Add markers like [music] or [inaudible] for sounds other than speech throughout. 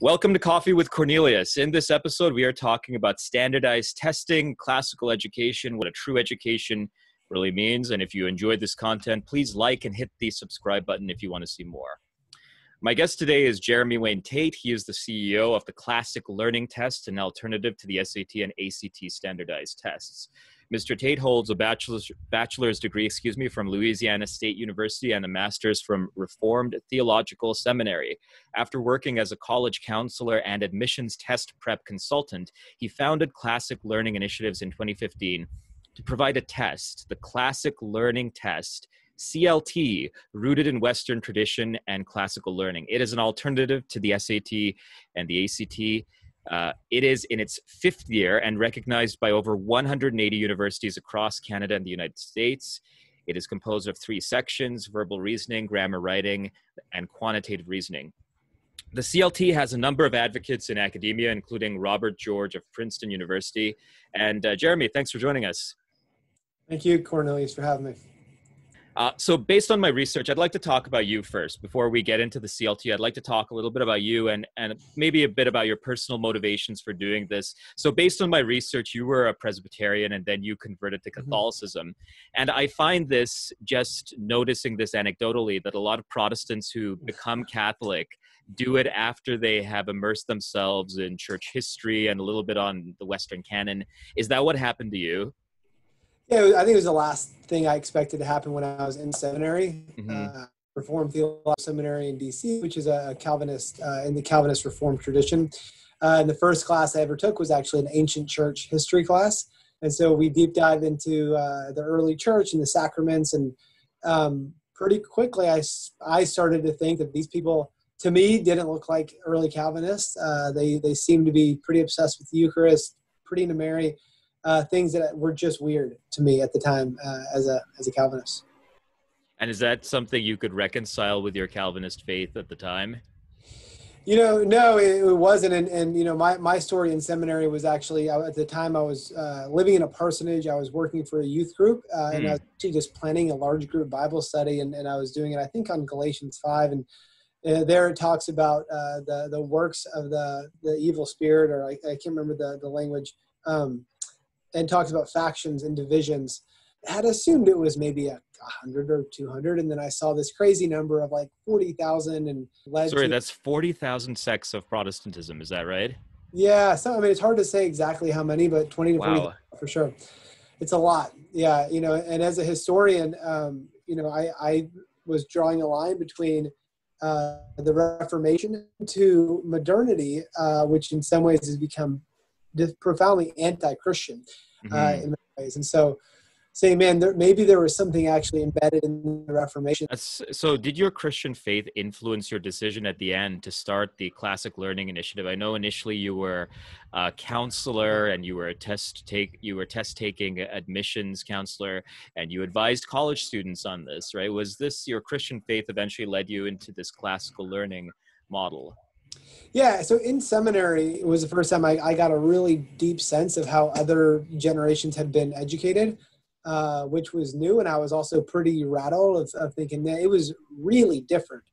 Welcome to Coffee with Cornelius. In this episode, we are talking about standardized testing, classical education, what a true education really means. And if you enjoyed this content, please like and hit the subscribe button if you want to see more. My guest today is Jeremy Wayne Tate. He is the CEO of the Classic Learning Test, an alternative to the SAT and ACT standardized tests. Mr. Tate holds a bachelor's, bachelor's degree, excuse me, from Louisiana State University and a master's from Reformed Theological Seminary. After working as a college counselor and admissions test prep consultant, he founded Classic Learning Initiatives in 2015 to provide a test, the Classic Learning Test, CLT, rooted in Western tradition and classical learning. It is an alternative to the SAT and the ACT uh, it is in its fifth year and recognized by over 180 universities across Canada and the United States. It is composed of three sections verbal reasoning, grammar writing, and quantitative reasoning. The CLT has a number of advocates in academia, including Robert George of Princeton University. And uh, Jeremy, thanks for joining us. Thank you, Cornelius, for having me. Uh, so, based on my research, I'd like to talk about you first before we get into the CLT. I'd like to talk a little bit about you and and maybe a bit about your personal motivations for doing this. So, based on my research, you were a Presbyterian and then you converted to mm-hmm. Catholicism, mm-hmm. and I find this just noticing this anecdotally that a lot of Protestants who become Catholic do it after they have immersed themselves in church history and a little bit on the Western canon. Is that what happened to you? Yeah, I think it was the last thing I expected to happen when I was in seminary. Mm-hmm. Uh, Reformed Theological Seminary in DC, which is a Calvinist uh, in the Calvinist Reformed tradition. Uh, and the first class I ever took was actually an ancient church history class. And so we deep dive into uh, the early church and the sacraments. And um, pretty quickly, I, I started to think that these people, to me, didn't look like early Calvinists. Uh, they, they seemed to be pretty obsessed with the Eucharist, pretty into Mary uh, things that were just weird to me at the time uh, as a as a Calvinist. And is that something you could reconcile with your Calvinist faith at the time? You know, no, it, it wasn't. And, and, you know, my, my story in seminary was actually at the time I was uh, living in a parsonage. I was working for a youth group, uh, and mm. I was actually just planning a large group Bible study, and, and I was doing it, I think, on Galatians five, and uh, there it talks about uh, the the works of the the evil spirit, or I, I can't remember the the language. Um, and talks about factions and divisions. I had assumed it was maybe a hundred or two hundred, and then I saw this crazy number of like forty thousand, and led. Sorry, to, that's forty thousand sects of Protestantism. Is that right? Yeah, so I mean, it's hard to say exactly how many, but twenty to wow. forty for sure. It's a lot. Yeah, you know, and as a historian, um, you know, I, I was drawing a line between uh, the Reformation to modernity, uh, which in some ways has become profoundly anti-Christian uh, mm-hmm. uh, in many ways. And so, saying, man, there, maybe there was something actually embedded in the Reformation. That's, so, did your Christian faith influence your decision at the end to start the Classic Learning Initiative? I know initially you were a counselor and you were a test take, you were test taking admissions counselor, and you advised college students on this, right? Was this your Christian faith eventually led you into this classical learning model? Yeah, so in seminary, it was the first time I, I got a really deep sense of how other generations had been educated, uh, which was new. And I was also pretty rattled of, of thinking that it was really different.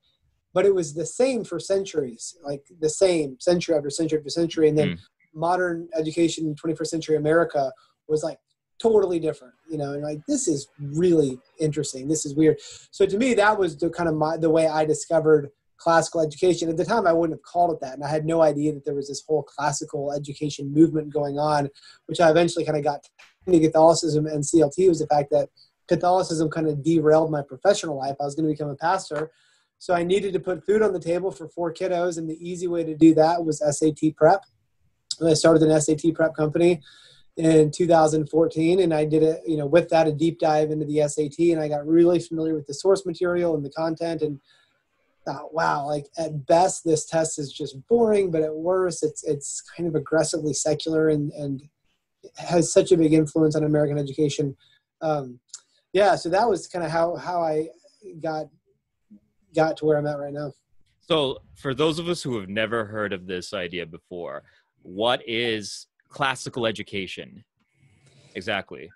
But it was the same for centuries, like the same century after century after century. And then mm. modern education in 21st century America was like totally different, you know, and like this is really interesting. This is weird. So to me, that was the kind of my, the way I discovered classical education. At the time, I wouldn't have called it that, and I had no idea that there was this whole classical education movement going on, which I eventually kind of got to Catholicism and CLT was the fact that Catholicism kind of derailed my professional life. I was going to become a pastor, so I needed to put food on the table for four kiddos, and the easy way to do that was SAT prep. And I started an SAT prep company in 2014 and i did it you know with that a deep dive into the sat and i got really familiar with the source material and the content and thought, wow, like at best this test is just boring, but at worst it's it's kind of aggressively secular and and has such a big influence on American education. Um, yeah, so that was kind of how how I got got to where I'm at right now. So, for those of us who have never heard of this idea before, what is classical education exactly?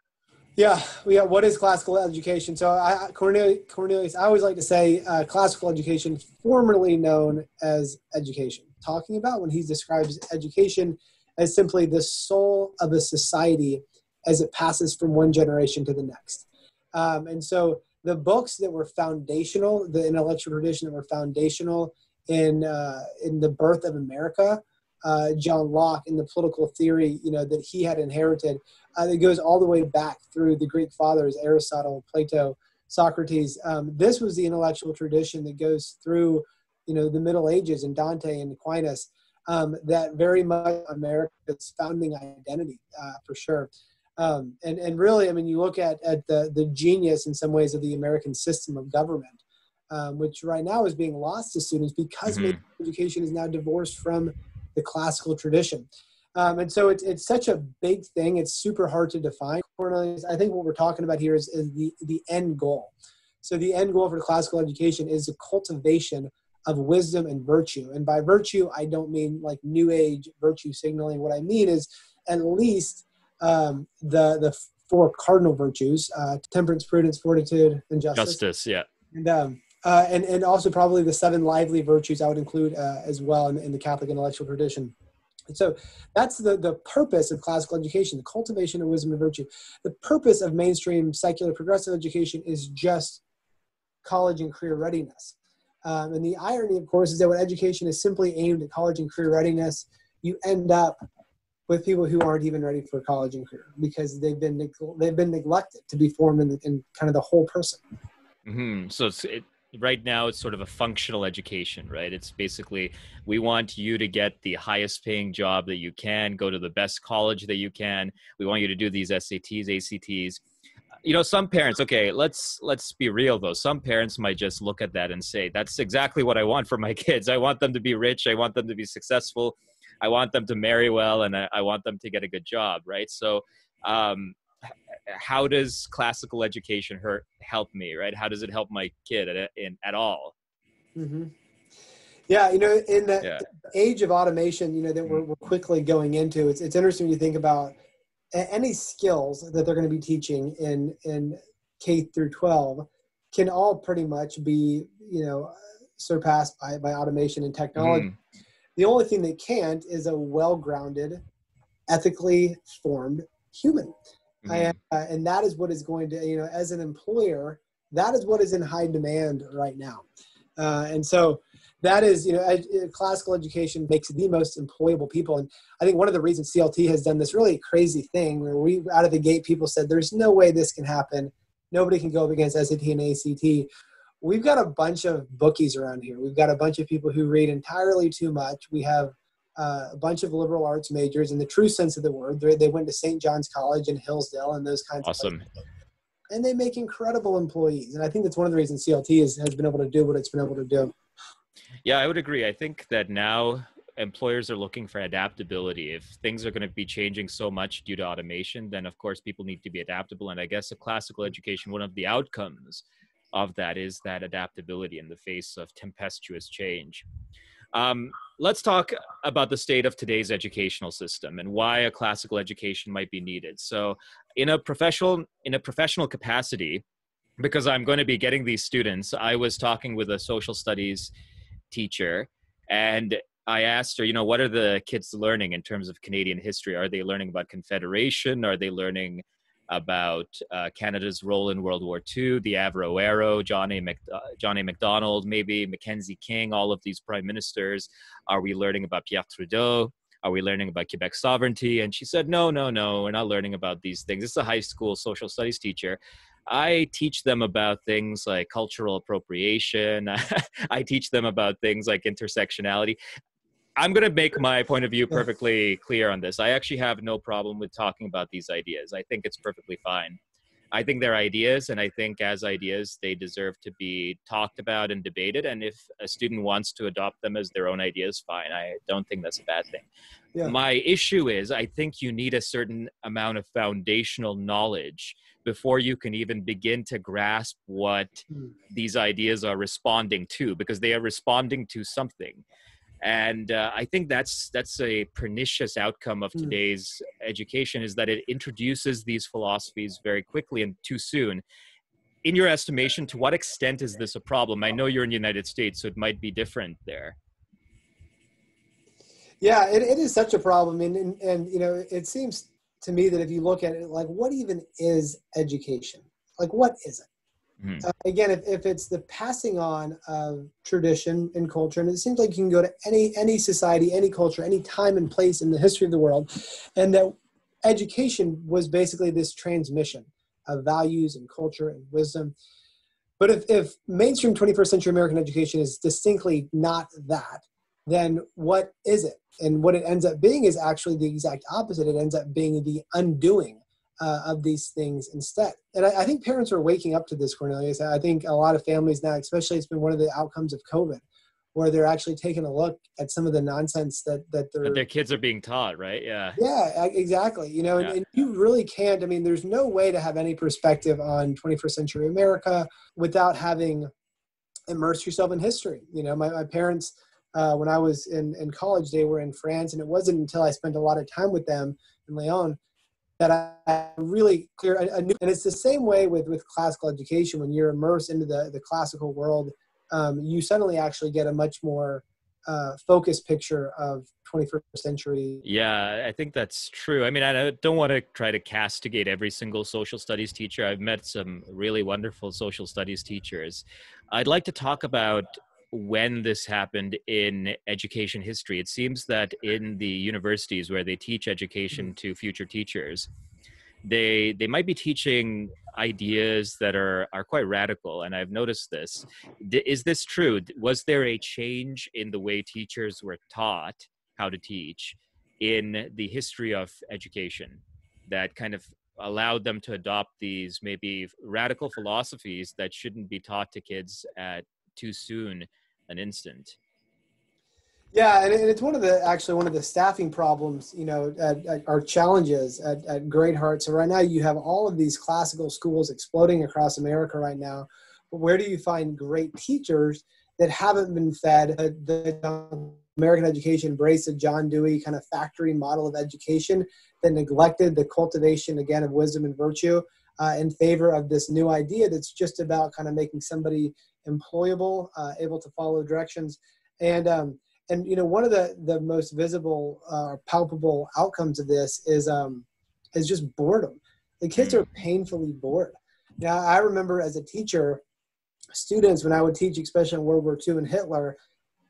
Yeah, yeah. What is classical education? So, I, Cornelius, Cornelius, I always like to say uh, classical education, formerly known as education. talking about when he describes education as simply the soul of a society as it passes from one generation to the next. Um, and so the books that were foundational, the intellectual tradition that were foundational in uh, in the birth of America, uh, John Locke in the political theory, you know, that he had inherited, uh, that goes all the way back through the Greek fathers, Aristotle, Plato, Socrates. Um, this was the intellectual tradition that goes through, you know, the Middle Ages and Dante and Aquinas. Um, that very much America's founding identity, uh, for sure. Um, and, and really, I mean, you look at, at the, the genius in some ways of the American system of government, um, which right now is being lost to students because mm-hmm. education is now divorced from the classical tradition. Um, and so it's, it's such a big thing. It's super hard to define. Cornelius, I think what we're talking about here is, is the, the end goal. So the end goal for classical education is the cultivation of wisdom and virtue. And by virtue, I don't mean like new age virtue signaling. What I mean is at least um, the the four cardinal virtues: uh, temperance, prudence, fortitude, and justice. Justice, yeah. And um, uh, and and also probably the seven lively virtues I would include uh, as well in, in, the Catholic intellectual tradition. And so that's the the purpose of classical education: the cultivation of wisdom and virtue. The purpose of mainstream secular progressive education is just college and career readiness. Um, and the irony, of course, is that when education is simply aimed at college and career readiness, you end up with people who aren't even ready for college and career because they've been they've been neglected to be formed in, in kind of the whole person. Mm-hmm. So it's it, right now it's sort of a functional education, right? It's basically we want you to get the highest paying job that you can, go to the best college that you can. We want you to do these SATs, ACTs. You know, some parents, okay, let's let's be real though. Some parents might just look at that and say, "That's exactly what I want for my [laughs] kids. I want them to be rich. I want them to be successful." I want them to marry well and I, I want them to get a good job, right? So, um, how does classical education hurt, help me, right? How does it help my kid at, in, at all? Mm-hmm. Yeah, you know, in the yeah. age of automation, you know, that we're, mm-hmm. we're quickly going into, it's, it's interesting to think about any skills that they're going to be teaching in, in K through 12 can all pretty much be, you know, surpassed by, by automation and technology. Mm. The only thing that can't is a well grounded, ethically formed human. Mm-hmm. And, uh, and that is what is going to, you know, as an employer, that is what is in high demand right now. Uh, and so that is, you know, ed- uh, classical education makes the most employable people. And I think one of the reasons CLT has done this really crazy thing where we, out of the gate, people said, there's no way this can happen. Nobody can go up against SAT and ACT we've got a bunch of bookies around here. We've got a bunch of people who read entirely too much. We have uh, a bunch of liberal arts majors in the true sense of the word. They're, they went to St. John's College in Hillsdale and those kinds awesome. of Awesome. And they make incredible employees. And I think that's one of the reasons CLT is, has been able to do what it's been able to do. Yeah, I would agree. I think that now employers are looking for adaptability. If things are going to be changing so much due to automation, then of course people need to be adaptable. And I guess a classical education, one of the outcomes of that is that adaptability in the face of tempestuous change. Um, let's talk about the state of today's educational system and why a classical education might be needed. So, in a professional in a professional capacity, because I'm going to be getting these students, I was talking with a social studies teacher, and I asked her, you know, what are the kids learning in terms of Canadian history? Are they learning about Confederation? Are they learning about uh, Canada's role in World War II, the Avro Arrow, John A. Mac- uh, John A. Macdonald, maybe Mackenzie King, all of these prime ministers. Are we learning about Pierre Trudeau? Are we learning about Quebec sovereignty? And she said, No, no, no, we're not learning about these things. This is a high school social studies teacher. I teach them about things like cultural appropriation. [laughs] I teach them about things like intersectionality. I'm going to make my point of view perfectly clear on this. I actually have no problem with talking about these ideas. I think it's perfectly fine. I think they're ideas, and I think as ideas, they deserve to be talked about and debated. And if a student wants to adopt them as their own ideas, fine. I don't think that's a bad thing. Yeah. My issue is, I think you need a certain amount of foundational knowledge before you can even begin to grasp what hmm. these ideas are responding to, because they are responding to something and uh, i think that's that's a pernicious outcome of hmm. today's mm. education is that it introduces these philosophies very quickly and too soon in your estimation to what extent is this a problem i know you're in the united states so it might be different there Yeah, it, it is such a problem, and, and and you know, it seems to me that if you look at it, like, what even is education? Like, what is it? Mm-hmm. Uh, again, if, if it's the passing on of tradition and culture, and it seems like you can go to any any society, any culture, any time and place in the history of the world, and that education was basically this transmission of values and culture and wisdom. But if, if mainstream 21st century American education is distinctly not that, then what is it? And what it ends up being is actually the exact opposite. It ends up being the undoing uh, of these things instead. And I, I, think parents are waking up to this, Cornelius. I think a lot of families now, especially it's been one of the outcomes of COVID, where they're actually taking a look at some of the nonsense that that, that their kids are being taught, right? Yeah. Yeah, exactly. You know, yeah. and, and, you really can't. I mean, there's no way to have any perspective on 21st century America without having immersed yourself in history. You know, my, my parents uh, when I was in, in college, they were in France, and it wasn't until I spent a lot of time with them in Lyon that I really clear. And it's the same way with with classical education. When you're immersed into the the classical world, um, you suddenly actually get a much more uh, focused picture of 21st century. Yeah, I think that's true. I mean, I don't want to try to castigate every single social studies teacher. I've met some really wonderful social studies teachers. I'd like to talk about when this happened in education history. It seems that in the universities where they teach education mm. to future teachers, they they might be teaching ideas that are are quite radical and i've noticed this is this true was there a change in the way teachers were taught how to teach in the history of education that kind of allowed them to adopt these maybe radical philosophies that shouldn't be taught to kids at too soon an instant. Yeah, and it's one of the actually one of the staffing problems, you know, at, at our challenges at, at Great Heart. So right now you have all of these classical schools exploding across America right now. But where do you find great teachers that haven't been fed the, the American education embraced a John Dewey kind of factory model of education that neglected the cultivation again of wisdom and virtue uh, in favor of this new idea that's just about kind of making somebody employable, uh, able to follow directions, and um, and you know one of the the most visible uh, palpable outcomes of this is um, is just boredom. The kids are painfully bored. Now I remember as a teacher, students when I would teach, especially in World War II and Hitler,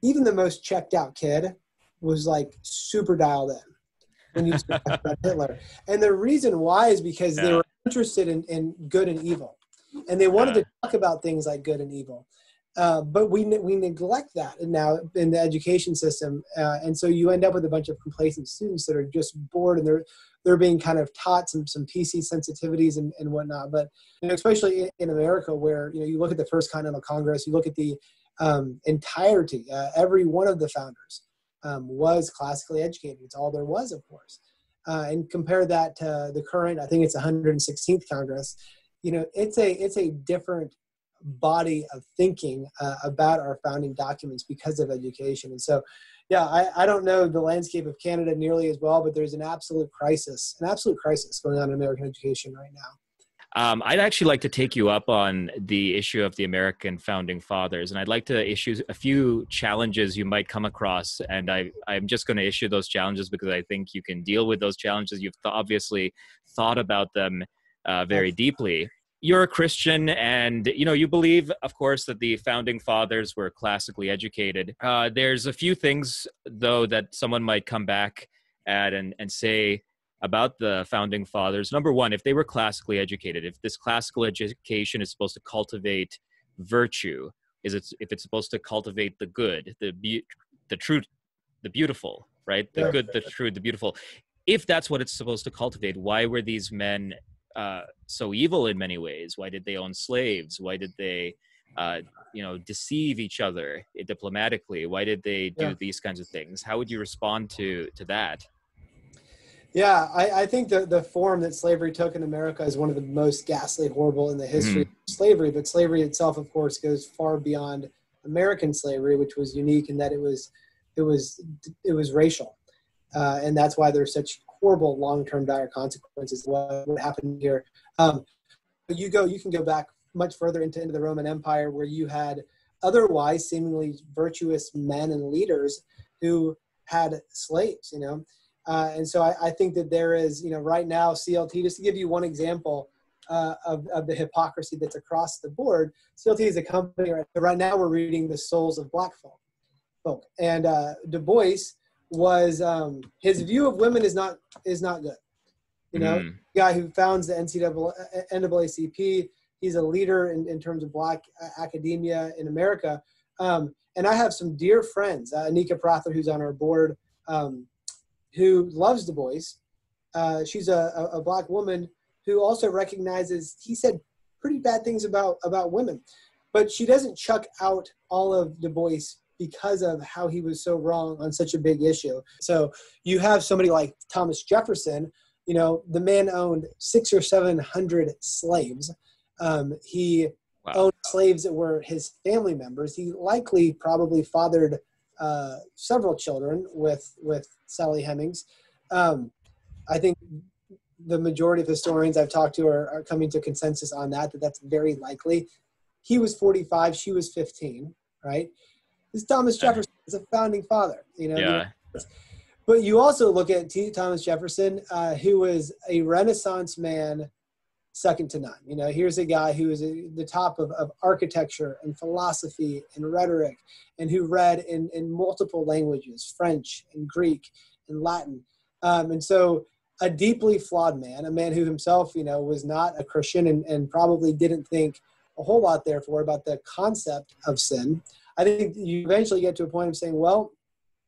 even the most checked out kid was like super dialed in when you [laughs] talk about Hitler. And the reason why is because yeah. they were interested in, in good and evil and they wanted to talk about things like good and evil. Uh, but we we neglect that now in the education system, uh, and so you end up with a bunch of complacent students that are just bored and they're they're being kind of taught some some PC sensitivities and, and whatnot. But you know, especially in America, where you know you look at the First Continental Congress, you look at the um, entirety, uh, every one of the founders um, was classically educated. It's all there was, of course. Uh, and compare that to the current, I think it's 116th Congress you know it's a it's a different body of thinking uh, about our founding documents because of education and so yeah I, I don't know the landscape of canada nearly as well but there's an absolute crisis an absolute crisis going on in american education right now um, I'd actually like to take you up on the issue of the American founding fathers, and I'd like to issue a few challenges you might come across. And I, I'm just going to issue those challenges because I think you can deal with those challenges. You've th- obviously thought about them uh, very deeply you're a Christian and you know you believe of course that the founding fathers were classically educated. Uh, there's a few things though that someone might come back at and, and say about the founding fathers. Number one, if they were classically educated, if this classical education is supposed to cultivate virtue, is it if it's supposed to cultivate the good, the be- the truth, the beautiful, right? The yeah. good, the true, the beautiful. If that's what it's supposed to cultivate, why were these men uh, so evil in many ways? Why did they own slaves? Why did they, uh, you know, deceive each other diplomatically? Why did they do yeah. these kinds of things? How would you respond to to that? Yeah, I, I, think the, the form that slavery took in America is one of the most ghastly, horrible in the history mm. of slavery. But slavery itself, of course, goes far beyond American slavery, which was unique in that it was it was it was racial, uh, and that's why there's such horrible long-term dire consequences. What would happen here? Um, you go, you can go back much further into, into the Roman Empire, where you had otherwise seemingly virtuous men and leaders who had slaves, you know. Uh, and so I, I, think that there is, you know, right now, CLT, just to give you one example uh, of, of the hypocrisy that's across the board, CLT is a company, right, right now we're reading The Souls of Black Folk. folk. And uh, Du Bois was, um, his view of women is not, is not good. You know, mm. guy who founds the NCAA, NAACP, he's a leader in, in terms of black academia in America. Um, and I have some dear friends, uh, Anika Prather, who's on our board, um, who loves Du Bois. Uh, she's a, a, a, black woman who also recognizes he said pretty bad things about about women, but she doesn't chuck out all of Du Bois because of how he was so wrong on such a big issue. So you have somebody like Thomas Jefferson. You know, the man owned six or seven hundred slaves. Um, he wow. owned slaves that were his family members. He likely probably fathered uh, several children with with Sally Hemings. Um, I think the majority of historians I've talked to are, are, coming to consensus on that that that's very likely. He was 45, she was 15, right? This Thomas Jefferson is a founding father, you know. Yeah. But you also look at T. Thomas Jefferson, uh, who was a Renaissance man second to none. You know, here's a guy who is a, the top of, of architecture and philosophy and rhetoric, and who read in, in multiple languages French and Greek and Latin. Um, and so, a deeply flawed man, a man who himself, you know, was not a Christian and, and probably didn't think a whole lot, therefore, about the concept of sin. I think you eventually get to a point of saying, well,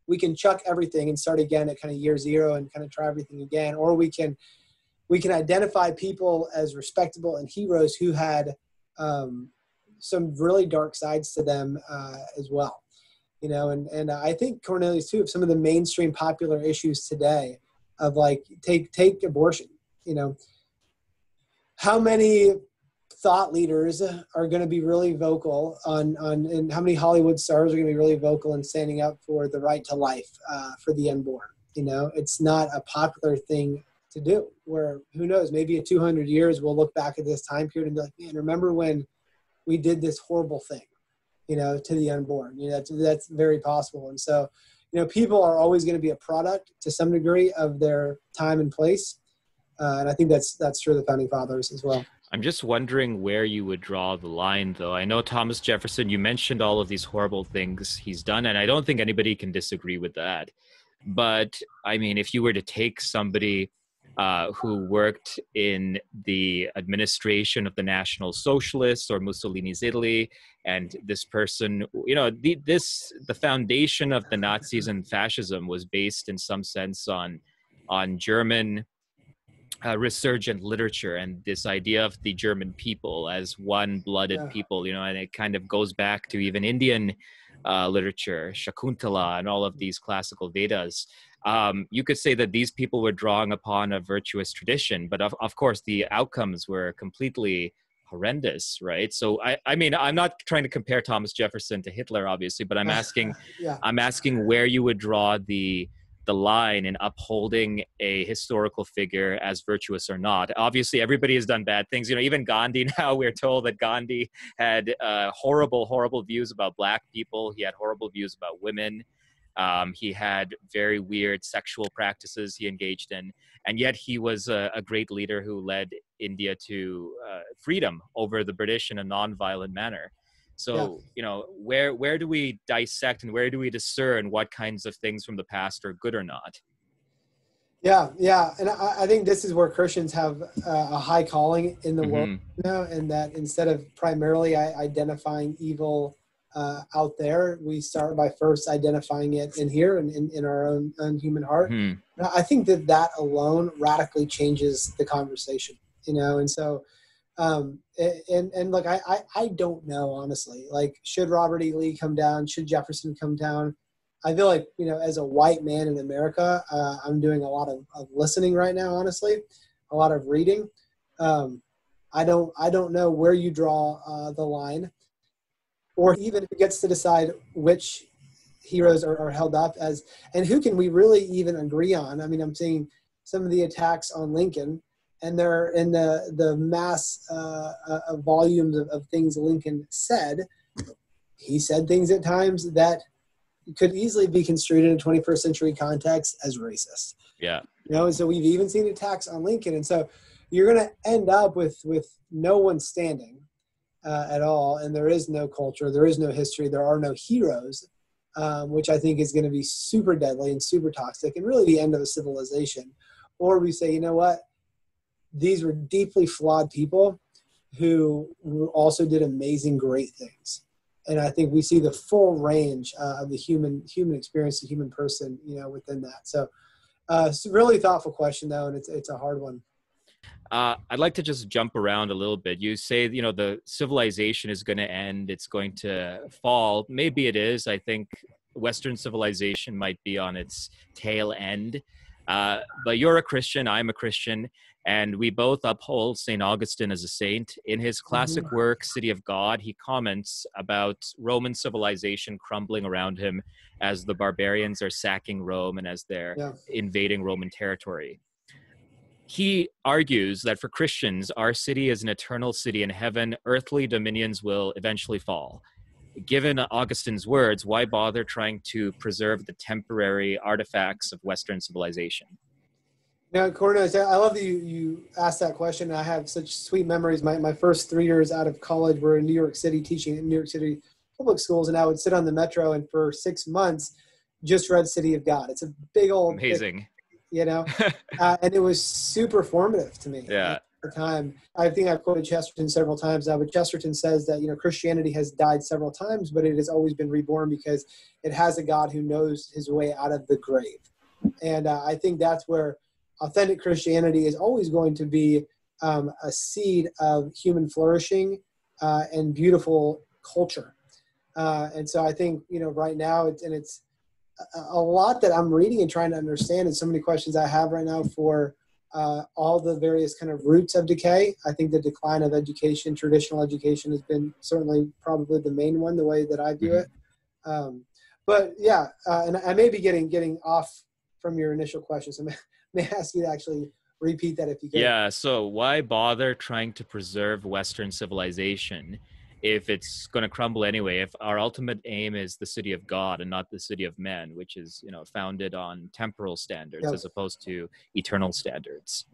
we can chuck everything and start again at kind of year zero and kind of try everything again, or we can we can identify people as respectable and heroes who had um, some really dark sides to them uh, as well you know? And and i think cornelius too of some of the mainstream popular issues today of like take take abortion you know? How many thought leaders are going to be really vocal on on and how many hollywood stars are going to be really vocal in standing up for the right to life uh, for the unborn you know it's not a popular thing to do. Where who knows, maybe in 200 years we'll look back at this time period and be like, man, remember when we did this horrible thing, you know, to the unborn. You know, that's, that's very possible. And so, you know, people are always going to be a product to some degree of their time and place. Uh, and I think that's that's true of the founding fathers as well. I'm just wondering where you would draw the line, though. I know Thomas Jefferson, you mentioned all of these horrible things he's done, and I don't think anybody can disagree with that. But I mean, if you were to take somebody uh, who worked in the administration of the National Socialists or Mussolini's Italy. And this person, you know, the, this the foundation of the Nazis and fascism was based in some sense on on German uh, resurgent literature and this idea of the German people as one-blooded yeah. people, you know, and it kind of goes back to even Indian uh, literature, Shakuntala, and all of these classical Vedas um, you could say that these people were drawing upon a virtuous tradition, but of, of course the outcomes were completely horrendous, right? So I, I mean, I'm not trying to compare Thomas Jefferson to Hitler, obviously, but I'm [laughs] asking, yeah. I'm asking where you would draw the the line in upholding a historical figure as virtuous or not. Obviously, everybody has done bad things. You know, even Gandhi. [laughs] Now we're told that Gandhi had uh, horrible, horrible views about black people. He had horrible views about women. Um, he had very weird sexual practices he engaged in, and yet he was a, a great leader who led India to uh, freedom over the British in a non-violent manner. So yeah. you know, where where do we dissect and where do we discern what kinds of things from the past are good or not? Yeah, yeah, and I, I think this is where Christians have uh, a high calling in the mm-hmm. world, you know, and that instead of primarily identifying evil uh, out there, we start by first identifying it in here and in, in, our own, own, human heart. Hmm. I think that that alone radically changes the conversation, you know. And so, um, and and look, I, I I don't know honestly. Like, should Robert E. Lee come down? Should Jefferson come down? I feel like you know, as a white man in America, uh, I'm doing a lot of, of, listening right now. Honestly, a lot of reading. Um, I don't I don't know where you draw uh, the line or even if it gets to decide which heroes are, are, held up as and who can we really even agree on i mean i'm seeing some of the attacks on lincoln and they're in the the mass uh, uh, volumes of, of things lincoln said he said things at times that could easily be construed in a 21st century context as racist. Yeah. You know, and so we've even seen attacks on Lincoln. And so you're going to end up with, with no one standing uh, at all. And there is no culture, there is no history, there are no heroes, um, which I think is going to be super deadly and super toxic and really the end of a civilization. Or we say, you know what? These were deeply flawed people who also did amazing, great things and I think we see the full range uh, of the human human experience, the human person, you know, within that. So, uh, it's a really thoughtful question though, and it's it's a hard one. Uh, I'd like to just jump around a little bit. You say, you know, the civilization is going to end; it's going to fall. Maybe it is. I think Western civilization might be on its tail end. Uh, but you're a Christian, I'm a Christian, and we both uphold St. Augustine as a saint. In his classic mm-hmm. work, City of God, he comments about Roman civilization crumbling around him as the barbarians are sacking Rome and as they're yeah. invading Roman territory. He argues that for Christians, our city is an eternal city in heaven. Earthly dominions will eventually fall. Given Augustine's words, why bother trying to preserve the temporary artifacts of Western civilization? Now, Cornelius, I love that you, you asked that question. I have such sweet memories. My, my first three years out of college were in New York City teaching in New York City public schools, and I would sit on the metro and for six months just read City of God. It's a big old amazing, you know, [laughs] uh, and it was super formative to me. Yeah. At the time, I think I've quoted Chesterton several times now, but Chesterton says that you know Christianity has died several times, but it has always been reborn because it has a God who knows His way out of the grave, and uh, I think that's where authentic Christianity is always going to be um, a seed of human flourishing uh, and beautiful culture. Uh, and so I think you know right now, it's, and it's a, a, lot that I'm reading and trying to understand, and so many questions I have right now for uh, all the various kind of roots of decay. I think the decline of education, traditional education, has been certainly probably the main one, the way that I view mm-hmm. it. Um, but yeah, uh, and I may be getting getting off from your initial question, so [laughs] [laughs] may ask you to actually repeat that if you can. Yeah. So why bother trying to preserve Western civilization if it's going to crumble anyway? If our ultimate aim is the city of God and not the city of men, which is you know founded on temporal standards yep. as opposed to eternal standards.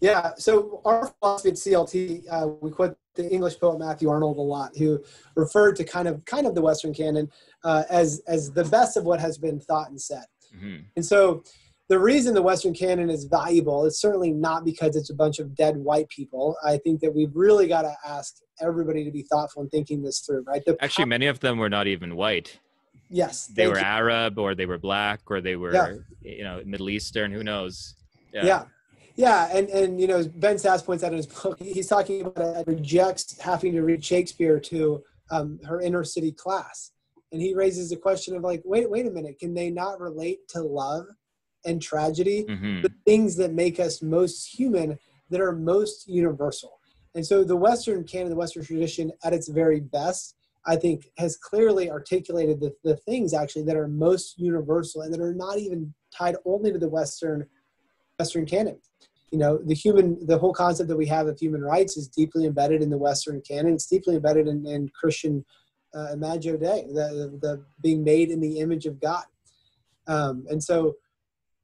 Yeah. So our philosophy at CLT, uh, we quote the English poet Matthew Arnold a lot, who referred to kind of kind of the Western canon uh, as as the best of what has been thought and said. Mm-hmm. And so the reason the Western canon is valuable is certainly not because it's a bunch of dead white people. I think that we've really got to ask everybody to be thoughtful in thinking this through, right? The Actually, many of them were not even white. Yes, they were you. Arab, or they were black, or they were, yeah. you know, Middle Eastern. Who knows? Yeah. yeah. Yeah, and, and you know Ben Sasse points out in his book, he's talking about it rejects having to read Shakespeare to um, her inner city class, and he raises the question of like, wait, wait a minute, can they not relate to love and tragedy, mm-hmm. the things that make us most human that are most universal. And so the Western canon, the Western tradition at its very best, I think has clearly articulated the, the things actually that are most universal and that are not even tied only to the Western Western canon. You know, the human, the whole concept that we have of human rights is deeply embedded in the Western canon. It's deeply embedded in, in Christian uh, Imago Dei, the, the being made in the image of God. Um, and so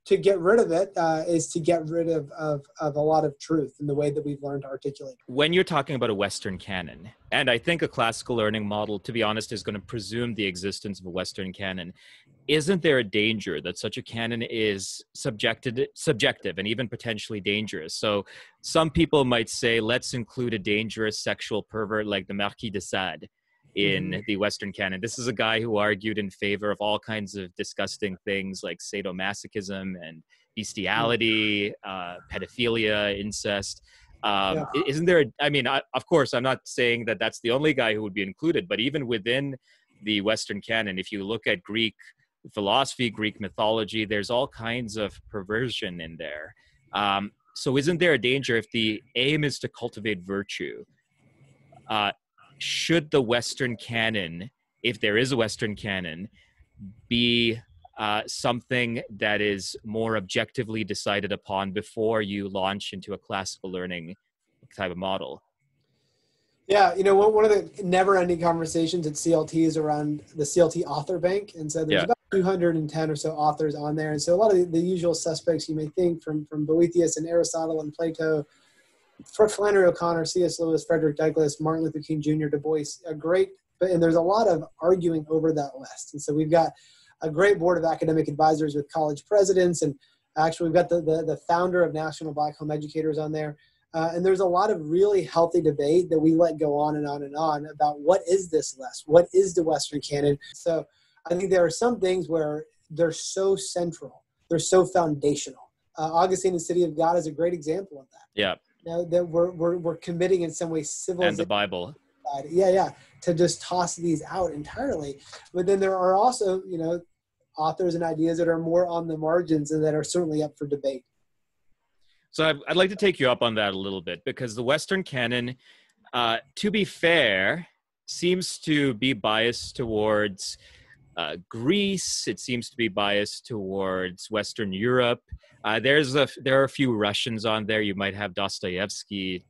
to get rid of it uh, is to get rid of, of, of a lot of truth in the way that we've learned to articulate. When you're talking about a Western canon, and I think a classical learning model, to be honest, is going to presume the existence of a Western canon, isn't there a danger that such a canon is subjected, subjective and even potentially dangerous? So some people might say, let's include a dangerous sexual pervert like the Marquis de Sade in mm-hmm. the Western canon. This is a guy who argued in favor of all kinds of disgusting things like sadomasochism and bestiality, uh, pedophilia, incest. Um, yeah. Isn't there? A, I mean, I, of course, I'm not saying that that's the only guy who would be included, but even within the Western canon, if you look at Greek philosophy, Greek mythology, there's all kinds of perversion in there. Um, so, isn't there a danger if the aim is to cultivate virtue? Uh, should the Western canon, if there is a Western canon, be uh, something that is more objectively decided upon before you launch into a classical learning type of model? Yeah, you know, one of the never-ending conversations at CLT is around the CLT author bank, and so there's yeah. about 210 or so authors on there, and so a lot of the, the, usual suspects you may think from from Boethius and Aristotle and Plato, for Flannery O'Connor, C.S. Lewis, Frederick Douglass, Martin Luther King Jr., Du Bois, a great, but and there's a lot of arguing over that list, and so we've got a great board of academic advisors with college presidents, and actually we've got the the, the founder of National Black Home Educators on there. Uh, and there's a lot of really healthy debate that we let go on and on and on about what is this list? What is the Western canon? So I think there are some things where they're so central, they're so foundational. Uh, Augustine and City of God is a great example of that. Yeah. Now that we're, we're, we're committing in some way civil and the Bible. Yeah, yeah, to just toss these out entirely. But then there are also, you know, authors and ideas that are more on the margins and that are certainly up for debate. So I'd like to take you up on that a little bit because the Western canon, uh, to be fair, seems to be biased towards uh, Greece. It seems to be biased towards Western Europe. Uh, there's a there are a few Russians on there. You might have Dostoevsky.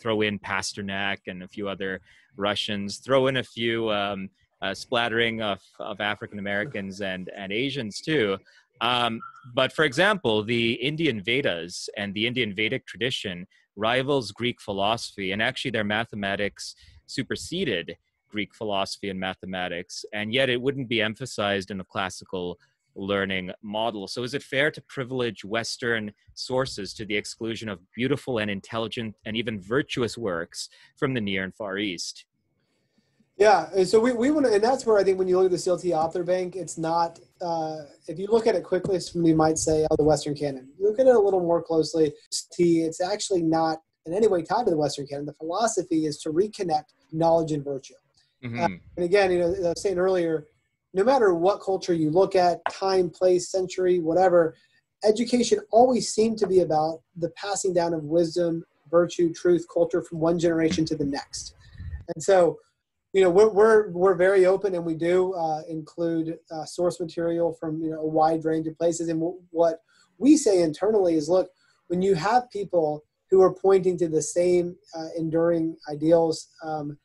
Throw in Pasternak and a few other Russians. Throw in a few um, uh, splattering of, of African Americans and and Asians too. Um, but for example, the Indian Vedas and the Indian Vedic tradition rivals Greek philosophy, and actually their mathematics superseded Greek philosophy and mathematics, and yet it wouldn't be emphasized in a classical learning model. So, is it fair to privilege Western sources to the exclusion of beautiful and intelligent and even virtuous works from the Near and Far East? Yeah, and so we, we want to, and that's where I think when you look at the CLT author bank, it's not, uh, if you look at it quickly, somebody might say, oh, the Western canon. You look at it a little more closely, it's actually not in any way tied to the Western canon. The philosophy is to reconnect knowledge and virtue. Mm-hmm. Uh, and again, you know, as I was saying earlier, no matter what culture you look at, time, place, century, whatever, education always seemed to be about the passing down of wisdom, virtue, truth, culture from one generation to the next. And so, you know we're we're, we're very open and we do uh, include uh, source material from you know a wide range of places and w- what we say internally is look when you have people who are pointing to the same uh, enduring ideals um,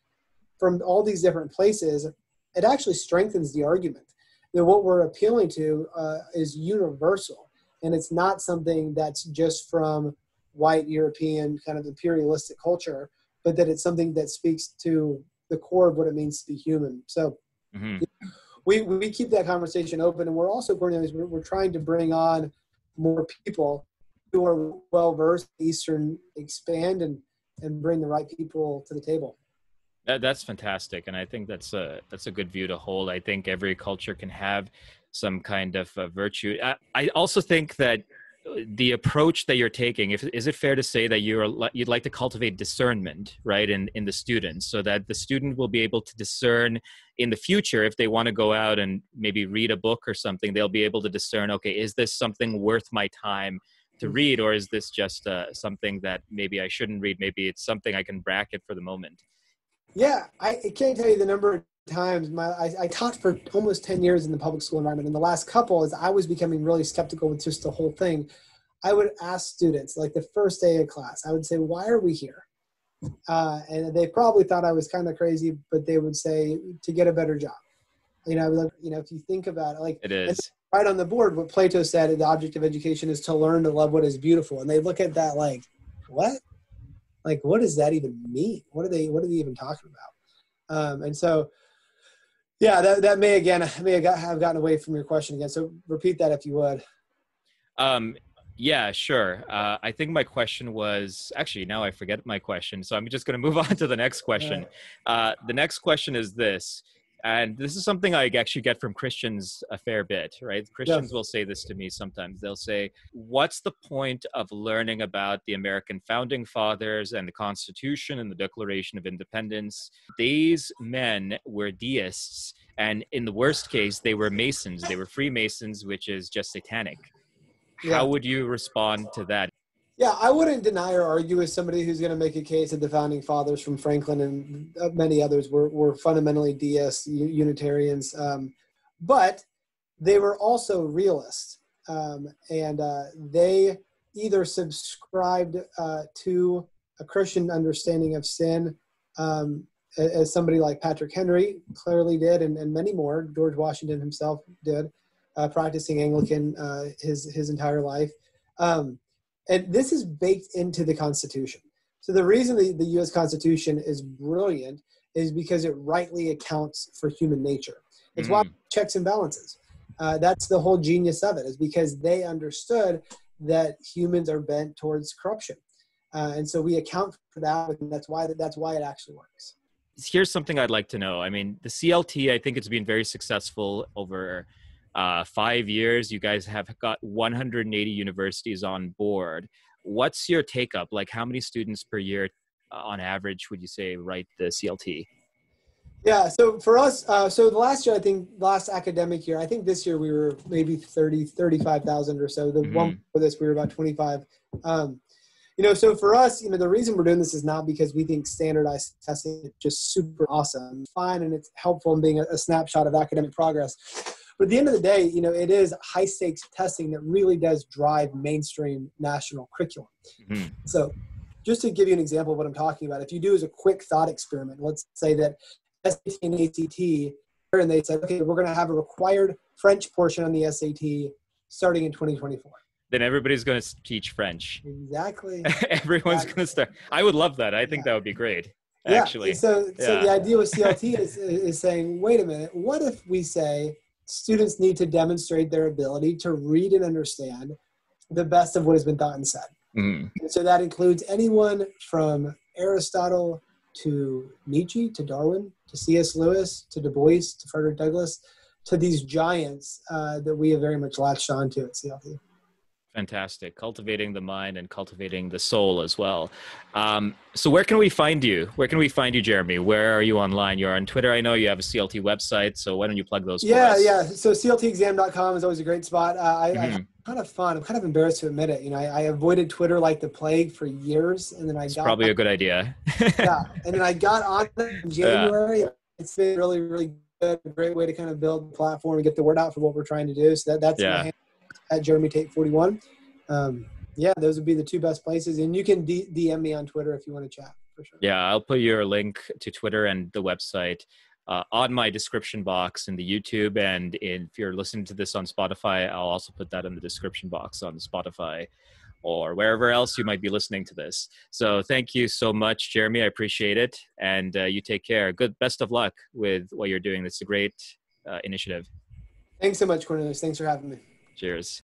from all these different places it actually strengthens the argument that what we're appealing to uh, is universal and it's not something that's just from white european kind of imperialistic culture but that it's something that speaks to the core of what it means to be human. So mm-hmm. we, we keep that conversation open. And we're also, Cornelius, we're, we're trying to bring on more people who are well versed Eastern expand and, and bring the right people to the table. That, that's fantastic, and I think that's a that's a good view to hold. I think every culture can have some kind of uh, virtue. I, I also think that the approach that you're taking if, is it fair to say that you're you'd like to cultivate discernment right in in the students so that the student will be able to discern in the future if they want to go out and maybe read a book or something they'll be able to discern okay is this something worth my time to mm-hmm. read or is this just uh, something that maybe i shouldn't read maybe it's something i can bracket for the moment yeah i can't tell you the number of times my I, I, taught for almost 10 years in the public school environment and the last couple as i was becoming really skeptical with just the whole thing. I would ask students like the first day of class i would say why are we here? Uh, and they probably thought i was kind of crazy but they would say to get a better job. You know like, you know if you think about it like it is. right on the board what plato said the object of education is to learn to love what is beautiful and they look at that like what like what does that even mean what are they what are they even talking about um, and so yeah, that, that may again may have gotten away from your question again. So repeat that if you would. Um, yeah, sure. Uh, I think my question was actually now I forget my question, so I'm just going to move [laughs] on to the next question. Uh, the next question is this: and this is something I actually get from Christians a fair bit, right? Christians yes. will say this to me sometimes. They'll say, What's the point of learning about the American founding fathers and the Constitution and the Declaration of Independence? These men were deists, and in the worst case, they were Masons. They were Freemasons, which is just satanic. Yeah. How would you respond to that? Yeah, I wouldn't deny or argue with somebody who's going to make a case that the founding fathers from Franklin and uh, many others were, were fundamentally deists Unitarians, um, but they were also realists, um, and uh, they either subscribed uh, to a Christian understanding of sin um, as somebody like Patrick Henry clearly did, and, and many more. George Washington himself did, uh, practicing Anglican uh, his his entire life, um, and this is baked into the Constitution. So the reason the, the U.S. Constitution is brilliant is because it rightly accounts for human nature. It's mm. why checks and balances. Uh, that's the whole genius of it, is because they understood that humans are bent towards corruption, uh, and so we account for that, and that's why that's why it actually works. Here's something I'd like to know. I mean, the CLT, I think it's been very successful over uh, five years. You guys have got 180 universities on board. What's your take up? Like, how many students per year, uh, on average, would you say write the CLT? Yeah, so for us, uh, so the last year, I think last academic year, I think this year we were maybe 30, 35,000 or so. The mm-hmm. one for this, we were about 25. Um, you know, so for us, you know, the reason we're doing this is not because we think standardized testing is just super awesome, fine, and it's helpful in being a, a snapshot of academic progress. But at the end of the day, you know, it is high stakes testing that really does drive mainstream national curriculum. Mm-hmm. So just to give you an example of what I'm talking about, if you do as a quick thought experiment, let's say that SAT and ACT, and they said, okay, we're going to have a required French portion on the SAT starting in 2024. Then everybody's going to teach French. Exactly. [laughs] Everyone's exactly. going to start. I would love that. I think yeah. that would be great. Actually. Yeah. So, yeah. so the idea with CLT is, is saying, wait a minute, what if we say students need to demonstrate their ability to read and understand the best of what has been thought and said? Mm-hmm. so that includes anyone from Aristotle to Nietzsche to Darwin to C.S. Lewis to Du Bois to Frederick Douglass to these giants uh, that we have very much latched onto at CLT. Fantastic. Cultivating the mind and cultivating the soul as well. Um, so, where can we find you? Where can we find you, Jeremy? Where are you online? You're on Twitter. I know you have a CLT website. So, why don't you plug those? Yeah, yeah. So, CLTexam.com is always a great spot. Uh, I, mm-hmm. I kind of fun. I'm kind of embarrassed to admit it. You know, I, I avoided Twitter like the plague for years, and then I it's got probably a good idea. yeah, [laughs] and then I got on in January. Yeah. It's been really, really good. A great way to kind of build the platform and get the word out for what we're trying to do. So that that's yeah. At Jeremy Tate 41. Um, yeah, those would be the two best places, and you can D- DM me on Twitter if you want to chat. For sure. Yeah, I'll put your link to Twitter and the website uh, on my description box in the YouTube. And in, if you're listening to this on Spotify, I'll also put that in the description box on Spotify or wherever else you might be listening to this. So thank you so much, Jeremy. I appreciate it. And uh, you take care. Good, best of luck with what you're doing. It's a great uh, initiative. Thanks so much, Cornelius. Thanks for having me. Cheers.